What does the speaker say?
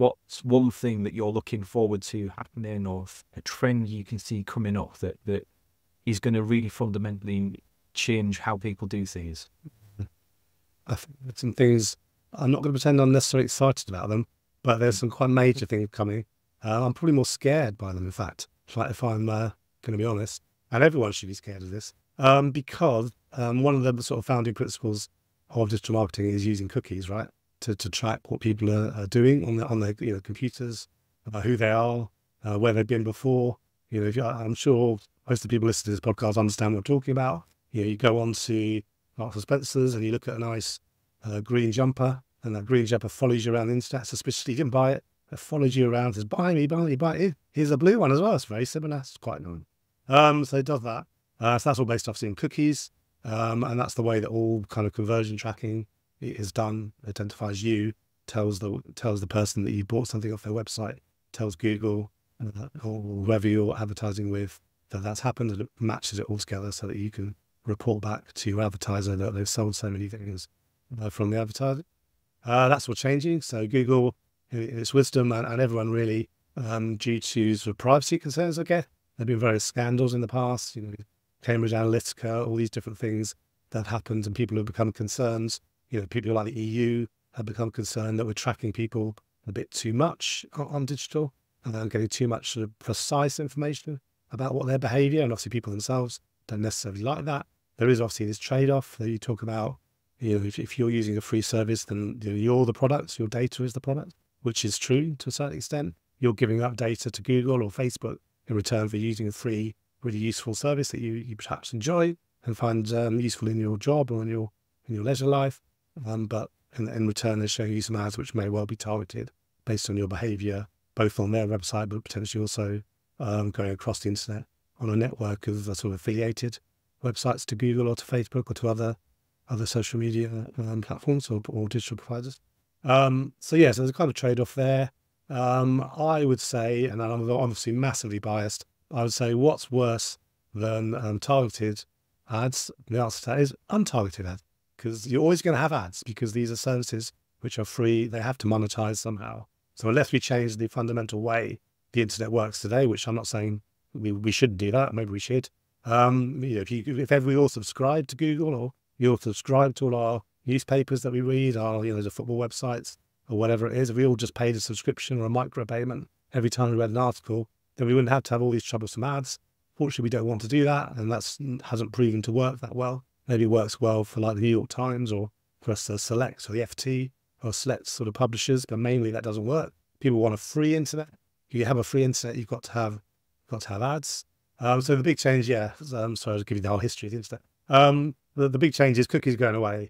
what's one thing that you're looking forward to happening, or a trend you can see coming up that that is going to really fundamentally change how people do things? I think some things I'm not going to pretend I'm necessarily excited about them, but there's some quite major things coming. Uh, I'm probably more scared by them, in fact, if I'm uh, going to be honest. And everyone should be scared of this um, because um, one of the sort of founding principles of digital marketing is using cookies, right, to, to track what people are, are doing on their on their you know computers, about who they are, uh, where they've been before. You know, you, I'm sure most of the people listening to this podcast understand what I'm talking about. You know, you go on to Marks and Spencer's and you look at a nice uh, green jumper, and that green jumper follows you around the internet suspiciously. You didn't buy it. It follows you around, says, buy me, buy me, buy me. Here's a blue one as well. It's very similar. It's quite annoying. Um, so it does that. Uh, so that's all based off seeing cookies. Um, and that's the way that all kind of conversion tracking is done. Identifies you, tells the tells the person that you bought something off their website, tells Google uh, or whoever you're advertising with that that's happened, and it matches it all together so that you can report back to your advertiser that they've sold so many things uh, from the advertiser. Uh, that's all changing. So Google, its wisdom, and, and everyone really, um, due to sort of privacy concerns, I guess, there have been various scandals in the past. You know, Cambridge Analytica, all these different things that happened, and people have become concerned. You know, people like the EU have become concerned that we're tracking people a bit too much on, on digital and they're getting too much sort of precise information about what their behaviour, and obviously people themselves don't necessarily like that. There is obviously this trade-off that you talk about you know, if, if you're using a free service, then you you're the product, your data is the product, which is true to a certain extent. You're giving up data to Google or Facebook in return for using a free, really useful service that you, you perhaps enjoy and find um, useful in your job or in your in your leisure life. Um, but in, in return, they're showing you some ads which may well be targeted based on your behaviour, both on their website, but potentially also um, going across the internet on a network of uh, sort of affiliated websites to Google or to Facebook or to other other social media um, platforms or, or, digital providers. Um, so yes, yeah, so there's a kind of trade-off there. Um, I would say, and I'm obviously massively biased, I would say what's worse than um, targeted ads? The answer to that is untargeted ads, because you're always going to have ads because these are services which are free. They have to monetize somehow. So unless we change the fundamental way the internet works today, which I'm not saying we, we should do that, maybe we should. Um, you know, if, you, if ever we all subscribe to Google or you all subscribe to all our newspapers that we read, our, you know, the football websites or whatever it is. If we all just paid a subscription or a micro payment every time we read an article, then we Maybe works well for like the New York Times or for us to select or the FT or select sort of publishers, but mainly that doesn't work. People want a free internet. If you have a free internet, you've got to have, got to have ads. Um, so the big change, yeah, um, sorry, I'll give you the whole history of the internet. Um, the, the big change is cookies going away.